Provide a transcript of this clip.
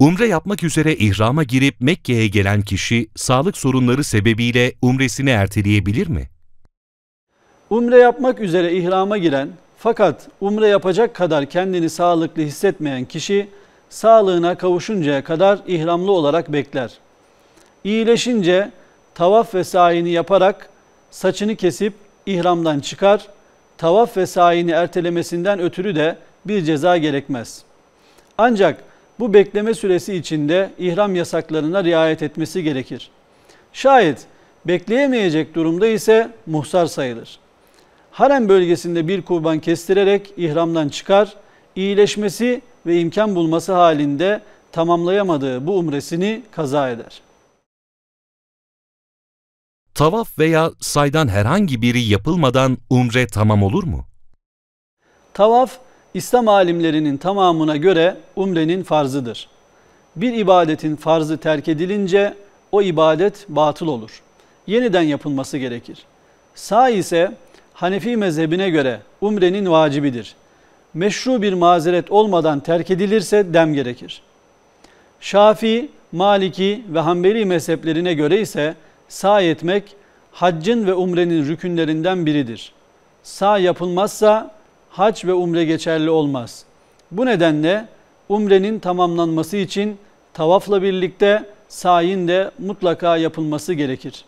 Umre yapmak üzere ihrama girip Mekke'ye gelen kişi sağlık sorunları sebebiyle umresini erteleyebilir mi? Umre yapmak üzere ihrama giren fakat umre yapacak kadar kendini sağlıklı hissetmeyen kişi sağlığına kavuşuncaya kadar ihramlı olarak bekler. İyileşince tavaf ve sayini yaparak saçını kesip ihramdan çıkar. Tavaf ve sayini ertelemesinden ötürü de bir ceza gerekmez. Ancak bu bekleme süresi içinde ihram yasaklarına riayet etmesi gerekir. Şayet bekleyemeyecek durumda ise muhsar sayılır. Harem bölgesinde bir kurban kestirerek ihramdan çıkar, iyileşmesi ve imkan bulması halinde tamamlayamadığı bu umresini kaza eder. Tavaf veya saydan herhangi biri yapılmadan umre tamam olur mu? Tavaf, İslam alimlerinin tamamına göre umrenin farzıdır. Bir ibadetin farzı terk edilince o ibadet batıl olur. Yeniden yapılması gerekir. Sağ ise Hanefi mezhebine göre umrenin vacibidir. Meşru bir mazeret olmadan terk edilirse dem gerekir. Şafii, Maliki ve Hanbeli mezheplerine göre ise sağ etmek haccın ve umrenin rükünlerinden biridir. Sağ yapılmazsa hac ve umre geçerli olmaz. Bu nedenle umrenin tamamlanması için tavafla birlikte sayin de mutlaka yapılması gerekir.